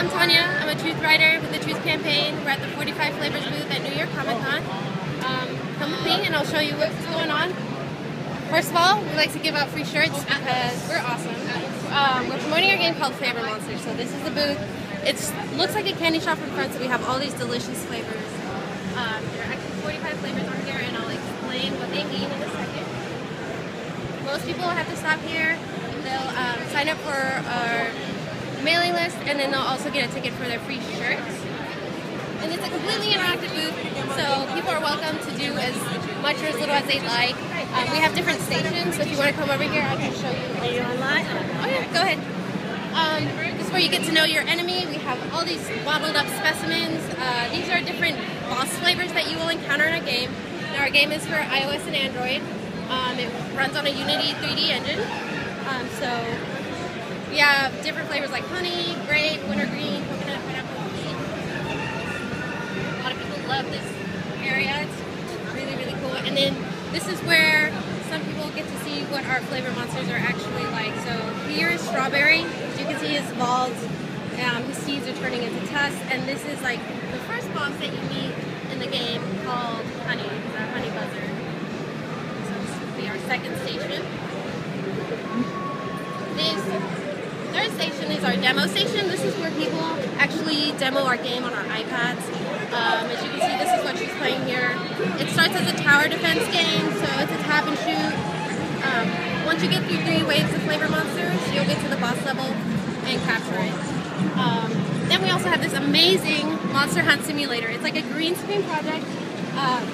I'm Tanya. I'm a Truth Rider with the Truth Campaign. We're at the 45 Flavors booth at New York Comic Con. Um, come with me and I'll show you what's going on. First of all, we like to give out free shirts because we're awesome. Um, we're promoting our game called Flavor Monsters. So this is the booth. It looks like a candy shop in front, so we have all these delicious flavors. Um, there are actually 45 flavors on here, and I'll explain what they mean in a second. Most people have to stop here. They'll um, sign up for our mailing list, and then they'll also get a ticket for their free shirts. And it's a completely interactive booth, so people are welcome to do as much or as little as they like. Um, we have different stations, so if you want to come over here, I can show you. Are you online? Oh yeah, go ahead. Um, this is where you get to know your enemy. We have all these bottled up specimens. Uh, these are different boss flavors that you will encounter in our game. Now our game is for iOS and Android. Um, it runs on a Unity 3D engine. Um, so we have different flavors like honey, grape, wintergreen, coconut, pineapple, peach. A lot of people love this area. It's really, really cool. And then this is where some people get to see what our flavor monsters are actually like. So here is strawberry. As you can see, his balls, um, his seeds are turning into tusks. And this is like the first boss that you meet in the game called Honey, the Honey Buzzard. So this will be our second station. This third station is our demo station. This is where people actually demo our game on our iPads. Um, as you can see, this is what she's playing here. It starts as a tower defense game, so it's a tap and shoot. Um, once you get through three waves of flavor monsters, you'll get to the boss level and capture it. Um, then we also have this amazing Monster Hunt Simulator. It's like a green screen project. Um,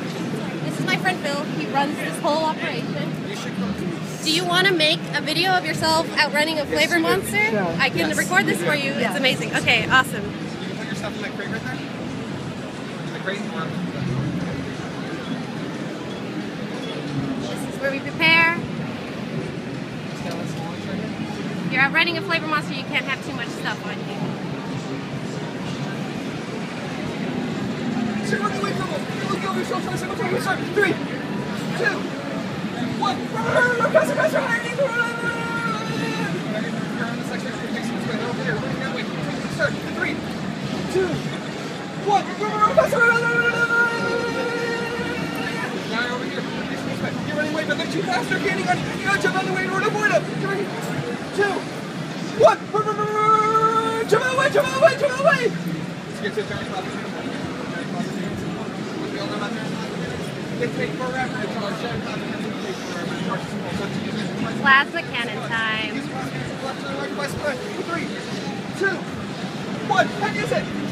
this is my friend Phil. He runs this whole operation. Do you want to make a video of yourself outrunning a flavor monster? I can Yes. record this for you. It's amazing. Okay, awesome. You can put yourself in that crate right there. The crate This is where we prepare. stainless steel ones right here. If you're outrunning a flavor monster, you can't have too much stuff on you. Sit running away You're running away, but they're too fast. They're gaining on you. You gotta jump out the way in order to avoid them. Three, two, one. Jump out the way. Jump out the way. Jump out the way. Let's get to the giant coffee. We all know about that. They take forever to charge. Giant coffee has to take forever to charge. So it's easy. Plasma cannon time. Use one hand to the left, to the right, by split. Three, two, one. And use it.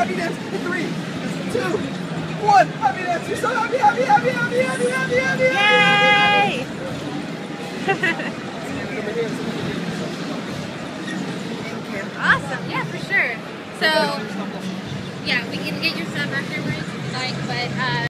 Happy dance. In three, two, one. Happy dance. You're so happy, happy, happy, happy, happy, happy, happy, happy. Yay! Awesome. Yeah, for sure. So, yeah, we can get your stuff afterwards, like, but uh,